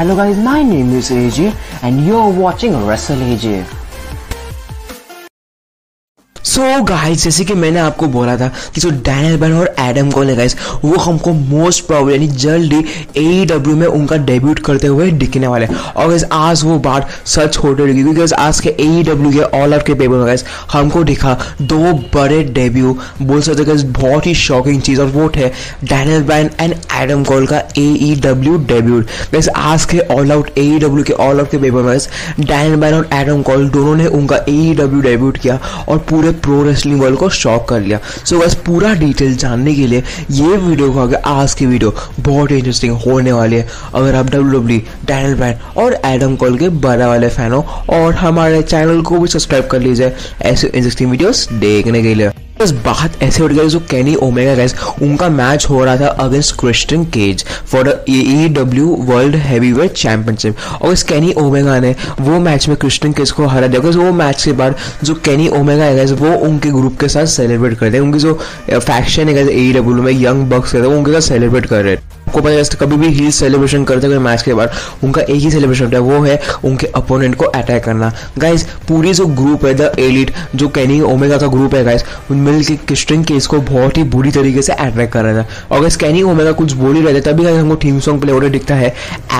Hello guys, my name is AJ and you're watching Wrestle AJ. So so guys जैसे कि मैंने आपको बोला था कि जो डैनियल बैन और एडम कॉल है गाइस वो हमको मोस्ट प्रॉब्लम यानी जल्दी ए डब्ल्यू में उनका डेब्यूट करते हुए दिखने वाले और गाइस आज वो बात सच होते रहेगी क्योंकि आज के ए डब्ल्यू के ऑल आउट के पेपर में गाइस हमको दिखा दो बड़े डेब्यू बोल सकते गाइस बहुत ही शॉकिंग चीज़। और वो थे Daniel Bryan and Adam Cole का A E W debut guys आज के ऑल आउट ए के ऑल आउट के पेपर में गाइस डैनियल बैन और एडम कॉल दोनों ने उनका ए ई डेब्यूट किया। और पूरे प्रो रेसलिंग वर्ल्ड को शॉक कर लिया। सो so, बस पूरा डिटेल जानने के लिए ये वीडियो को आगे आज की वीडियो बहुत इंटरेस्टिंग होने वाली है। अगर आप डब्ल्यू डब्ल्यू डैनल बैन और एडम कॉल के बड़ा वाले फ़ैन हो और हमारे चैनल को भी सब्सक्राइब कर लीजिए। ऐसे इंटरेस्टिंग वीडियोस देखने के लिए। बस बात ऐसे उठ गई जो कैनी ओमेगा गैस उनका मैच हो रहा था against Christian Cage for E W world heavyweight championship और इस कैनी ओमेगा ने वो मैच में क्रिस्टन केज को हरा दिया वो मैच के बाद जो कैनी ओमेगा है गैस वो उनके ग्रुप के साथ सेलिब्रेट कर रहे हैं उनकी जो फैक्शन है ए डब्ल्यू में यंग बक्स हैं उनके साथ सेलिब्रेट कर रहे हैं पता है कभी भी हील सेलिब्रेशन करते हुए मैच के बाद, उनका एक ही सेलिब्रेशन होता है, वो है उनके अपोनेंट को अटैक करना। गाइज़ पूरी जो ग्रुप है द एलिट जो कैनी ओमेगा का ग्रुप है गाइस मिल के क्रिस्टन केस को बहुत ही बुरी तरीके से अटैक कर रहा था। और गाइस कैनी ओमेगा कुछ बोल ही रहे थे, तभी हमको थीम सॉन्ग प्ले हो दिखता है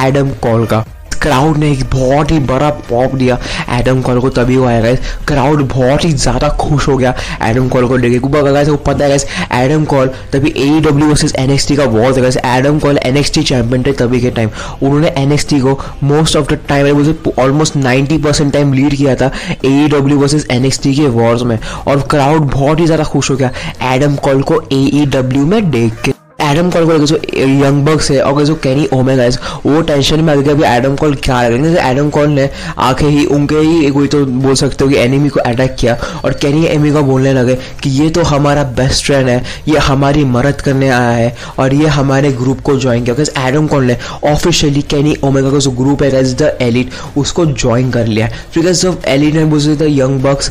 एडम कॉल का। क्राउड ने एक बहुत ही बड़ा पॉप दिया। एडम कॉल को तभी हुआ है क्राउड बहुत ही ज़्यादा खुश हो गया एडम कॉल को देखे क्योंकि अगर पता है एडम कॉल तभी A W versus N X T का वॉर था Adam Cole N X T champion थे तभी के टाइम उन्होंने एन एक्स टी को most of the time almost ninety percent time lead किया था A W versus N X T के वॉर्स में। और क्राउड बहुत ही ज़्यादा खुश हो गया एडम कॉल को ए डब्ल्यू में देख के। एडम कॉल को जो यंग बक्स है और जो कैनी ओमेगा है, वो टेंशन में आ गया अभी एडम कॉल क्या लगे जैसे एडम कॉल ने आके ही, उनके ही कोई तो बोल सकते हो कि एनिमी को अटैक किया और कैनी एमी को बोलने लगे कि ये तो हमारा बेस्ट फ्रेंड है, ये हमारी मदद करने आया है और ये हमारे ग्रुप को ज्वाइन किया। एडम कॉल ने ऑफिशियली कैनी ओमेगा का जो ग्रुप है एलिट उसको ज्वाइन कर लिया। बिकॉज़ जब एलिट ने बोल सकते यंग बक्स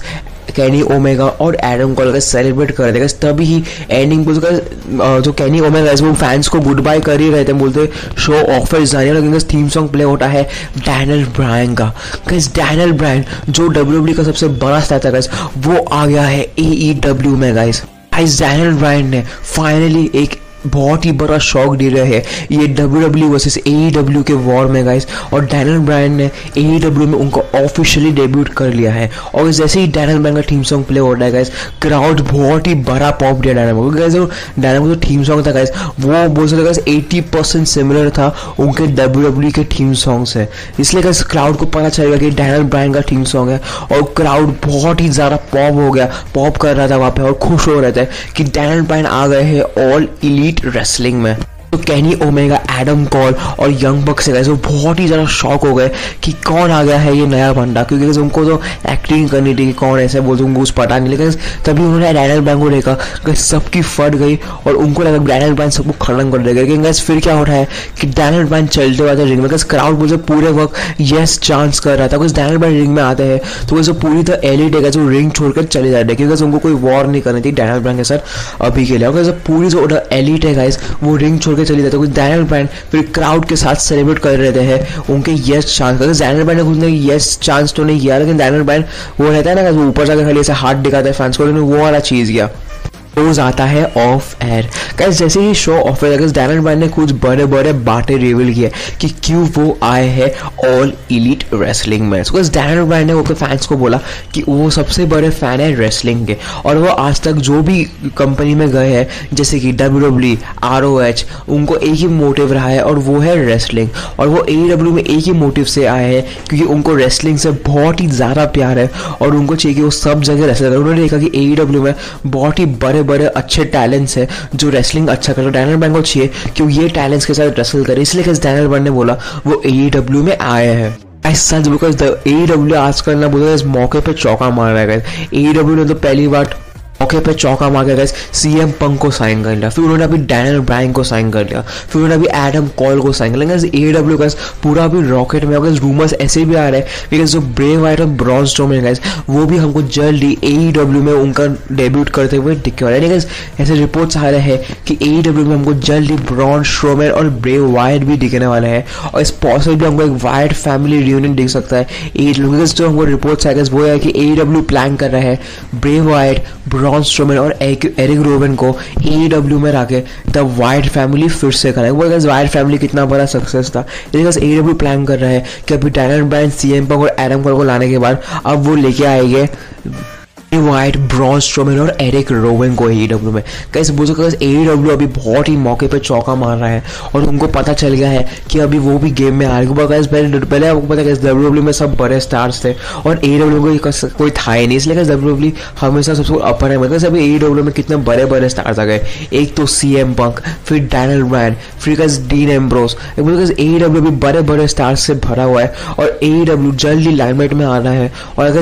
कैनी ओमेगा और एडम कॉल का सेलिब्रेट कर देगा, तभी ही एंडिंग पर जो कैनी ओमेगा वो फैंस को गुड बाय कर ही रहे थे, बोलते शो ऑफ़िस जाने लेकिन थीम सॉन्ग प्ले होता है डैनल ब्रायन का. गैस डैनल ब्रायन जो डब्ल्यू का सबसे बड़ा स्टार था गैस वो आ गया है ए ई डब्ल्यू में गाइस गाइस डैनल ब्रायन ने फाइनली एक बहुत ही बड़ा शौक दे रहा है ये W W versus A W के वॉर में गाइस और डैनल ब्रायन ने ए डब्ल्यू में उनको ऑफिशियली डेब्यूट कर लिया है. और जैसे ही डैनल ब्रायन का थीम सॉन्ग प्ले हो रहा है गाइस क्राउड बहुत ही बड़ा पॉप दिया डैनल क्योंकि गाइस जो डैनल का जो थीम सॉन्ग था गाइस वो बोल सकते गाइस एट्टी परसेंट सिमिलर था उनके डब्ल्यू डब्ल्यू के थीम सॉन्ग से. इसलिए गाइस क्राउड को पता चलेगा कि डैनल ब्रायन का थीम सॉन्ग है और क्राउड बहुत ही ज़्यादा पॉप हो गया पॉप कर रहा था वहाँ पे और खुश हो रहे थे कि डैनल ब्रायन आ गए हैं ऑल इलीट ईट रेसलिंग में। तो कैनी ओमेगा एडम कॉल और यंग बक से गए वो बहुत ही ज़्यादा शॉक हो गए कि कौन आ गया है ये नया बंदा? क्योंकि उनको तो एक्टिंग करनी थी कि कौन ऐसे बोलते उनको कुछ पता नहीं, लेकिन तभी उन्होंने डैनल बैंक को देखा। कि सबकी फट गई और उनको लगा डैनल बैंक सबको खड़न कर देगा। लेकिन गैस फिर क्या हो रहा है कि डैनल बैंक चलते हुए रिंग में। क्राउड बोलते पूरे वक्त येस चांस कर रहा था। कुछ डैनल बैंक रिंग में आते हैं तो वैसे पूरी तरह एलिट है जो रिंग छोड़कर चले जाते हैं। क्योंकि उनको कोई वॉर नहीं करनी थी डैनल बैंक के साथ अभी के लिए। पूरी जो एलिट है गाइस वो रिंग छोड़ के चली जाती है। कुछ डैनल ब्रांड फिर क्राउड के साथ सेलिब्रेट कर रहे हैं। उनके यस चांस अगर डैनल ब्रांड ने खुद ने यस चांस तो नहीं किया, लेकिन डैनल ब्रांड वो रहता है ना वो ऊपर जाकर खाली ऐसे हाथ दिखाता है फैंस को, लेकिन वो वाला चीज़ किया। रोज आता है ऑफ़ एयर कैसे जैसे ही show off air Daniel Bryan ने कुछ बड़े बड़े बातें रिवील किए कि क्यों वो आए हैं ऑल इलीट रेसलिंग में। बिकॉज़ डैनल ब्रांड ने वो फैंस को बोला कि वो सबसे बड़े फ़ैन है रेसलिंग के। और वो आज तक जो भी कंपनी में गए हैं, जैसे कि W W R O H उनको एक ही मोटिव रहा है और वो है रेसलिंग और वो ए डब्ल्यू में एक ही मोटिव से आए हैं क्योंकि उनको रेसलिंग से बहुत ही ज़्यादा प्यार है और उनको चाहिए कि वो सब जगह रेसलिंग उन्होंने देखा कि ए डब्ल्यू में बहुत ही बड़े बड़े अच्छे टैलेंट्स है, जो रेसलिंग अच्छा कर डैनल बैंक को चाहिए कि ये टैलेंट्स के साथ रेसल करे। इसलिए डैनल बर्न ने बोला, वो ए डब्ल्यू में आए हैं। सच बिकॉज़ द ए डब्ल्यू आजकल ना बोला इस मौके पे चौका मार रहा है ए डब्ल्यू ने तो पहली बार मौके पे चौका मार के गैस सीएम पंक को साइन कर लिया। फिर उन्होंने अभी डैनियल ब्राइन को साइन कर लिया। फिर उन्होंने अभी एडम कॉल को साइन कर लिया। ए डब्ल्यू गैस पूरा अभी रॉकेट में गैस रूमर्स ऐसे भी आ रहे हैं जो ब्रेव वाइट और ब्रॉन्ज स्टोमन गैस वो भी हमको जल्दी ए डब्ल्यू में उनका डेब्यूट करते हुए दिखे वाले गैस ऐसे रिपोर्ट्स आ रहे हैं कि ए डब्ल्यू में हमको जल्दी ब्रॉन्ज स्ट्रोमन और ब्रेव वाइट भी दिखने वाले हैं। और इस पॉसिबल भी हमको एक वाइट फैमिली रियूनियन दिख सकता है। ए डब्ल्यू जो हमको रिपोर्ट्स आए वो है कि ए डब्ल्यू प्लान कर रहे हैं। ब्रेव वाइट ब्रॉन स्ट्रोमेन और एरिक रोबन को ए e में रखे द वाइट फैमिली फिर से कराए वो वाइट फैमिली कितना बड़ा सक्सेस था। लेकिन ए डब्ल्यू प्लान कर रहे हैं कि अभी टैलेंट ब्रांड सी एम और एडम को लाने के बाद अब वो लेके आएँगे। वाइट ब्रॉन स्ट्रोमन और एरिक रोवन को एडब्ल्यू में। कैसे बोल सकते एडब्ल्यू अभी बहुत ही मौके पर चौका मार रहा है और उनको पता चल गया है कि अभी वो भी गेम में आ रहे कैसे पहले पहले आपको पता है डब्ल्यू डब्ल्यू में सब बड़े स्टार्स थे और ए डब्ल्यू को कोई था ही नहीं। इसलिए कैसे डब्ल्यू डब्ल्यू हमेशा सबसे अपर है मतलब अभी ए डब्ल्यू में कितने बड़े बड़े स्टार्स आ गए। एक तो सी एम पंक फिर डैनल ब्रायन फिर कैसे डीन एम्ब्रोस ए डब्ल्यू भी बड़े बड़े स्टार्स से भरा हुआ है और ए डब्ल्यू जल्दी लाइनमेट में आ रहा है। और अगर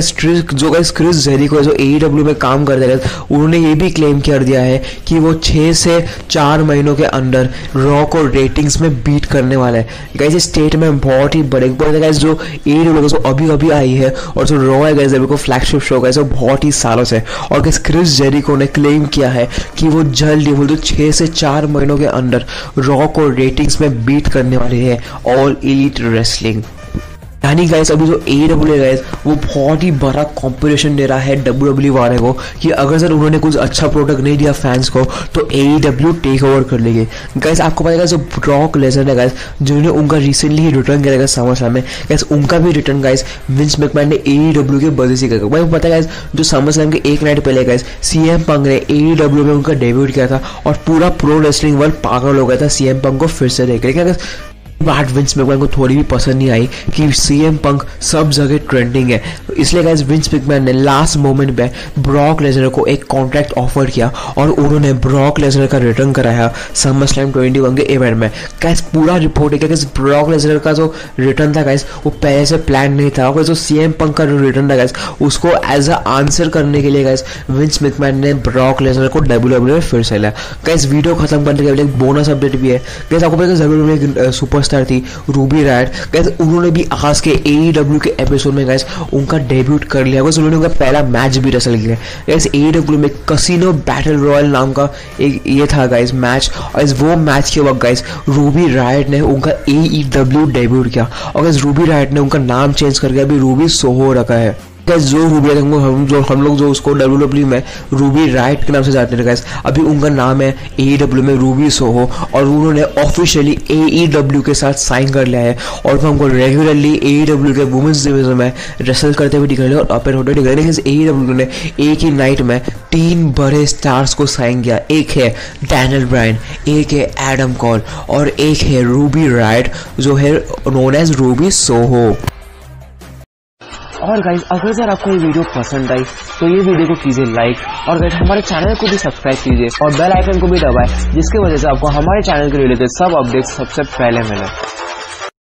जो क्रिस जेरी को जो ए e में काम करते रहे उन्होंने ये भी क्लेम कर दिया है कि वो छः से चार महीनों के अंदर रॉ को रेटिंग्स में बीट करने वाला है। गैस स्टेट में बहुत ही बड़े गैस जो ए डब्ल्यू अभी अभी आई है और जो रॉ है गैस को फ्लैगशिप शो वो बहुत ही सालों से। और गैस क्रिस जेरिको ने क्लेम किया है कि वो जल्द ही बोल छः से चार महीनों के अंदर रॉ को रेटिंग्स में बीट करने वाले हैं ऑल इलीट रेसलिंग यानी गाइस अभी जो ए डब्ल्यू है गाइस वो बहुत ही बड़ा कॉम्पिटिशन दे रहा है डब्ल्यू डब्ल्यू वाले को कि अगर सर उन्होंने कुछ अच्छा प्रोडक्ट नहीं दिया फैंस को तो ए डब्ल्यू टेक ओवर कर लेंगे। गाइस आपको पता है जो ब्रॉक लेजर है गाइस जिन्होंने उनका रिसेंटली ही रिटर्न किया समर साल में गाइस उनका भी रिटर्न गाइस विंस मैकमैन ने ए डब्ल्यू के वजह से किया भाई पता है गाइस जो समर स्लैम के एक नाइट पहले गाइस सी एम पंग ने ए डब्ल्यू में उनका डेब्यूट किया था और पूरा प्रो रेसलिंग वर्ल्ड पागल हो गया था सी एम पंग को फिर से देख लेकिन बात विंस मैकमैन को थोड़ी भी पसंद नहीं आई कि सी एम पंक सब जगह ट्रेंडिंग है। इसलिए गाइज़ विंस मैकमैन ने लास्ट मोमेंट पे ब्रॉक लेजर को एक कॉन्ट्रैक्ट ऑफ़र किया और उन्होंने ब्रॉक लेजर का रिटर्न कराया समर स्लैम ट्वेंटी वन के इवेंट में। कैस पूरा रिपोर्ट है कि ब्रॉक लेजर का जो रिटर्न था गाइज़ वो पहले से प्लान नहीं था। और जो सी एम पंक का जो रिटर्न था गाइज़ उसको एज अ आंसर करने के लिए गाइज़ विंस मैकमैन ने ब्रॉक लेजर को डब्ल्यू डब्ल्यू में फिर से लिया। गाइज़ वीडियो खत्म करने के लिए एक बोनस अपडेट भी है। गाइज़ आपको पता है सुपर सुपरस्टार थी रूबी रायट गैस उन्होंने भी आज के ए डब्ल्यू e के एपिसोड में गैस उनका डेब्यूट कर लिया। गैस उन्होंने उनका पहला मैच भी रसल किया। गैस ए डब्ल्यू में कसिनो बैटल रॉयल नाम का एक ये था गाइस मैच और इस वो मैच के वक्त गाइस रूबी रायट ने उनका ए डब्ल्यू डेब्यूट किया। और गैस रूबी रायट ने उनका नाम चेंज करके अभी रूबी सोहो रखा है। गैस जो रूबी है हम जो हम लोग जो उसको डब्ल्यू में रूबी राइट के नाम से जानते हैं गैस अभी उनका नाम है ए डब्ल्यू में रूबी सोहो और उन्होंने ऑफिशियली ए ई डब्ल्यू के साथ साइन कर लिया है। और हमको रेगुलरली ए डब्ल्यू के वुमेंस डिवीज़न में रेसल करते हुए दिख रहे हैं और अपेयर होते दिख रहे लेकिन ए डब्ल्यू ने एक ही नाइट में तीन बड़े स्टार्स को साइन किया। एक है डैनल ब्राइन एक है एडम कॉल और एक है रूबी राइट जो है नोन एज रूबी सोहो और गाइज़ अगर सर आपको ये वीडियो पसंद आई तो ये वीडियो को कीजिए लाइक और गाइज़ हमारे चैनल को भी सब्सक्राइब कीजिए और बेल आइकन को भी दबाए, जिसकी वजह से आपको हमारे चैनल के रिलेटेड सब अपडेट सबसे पहले मिले।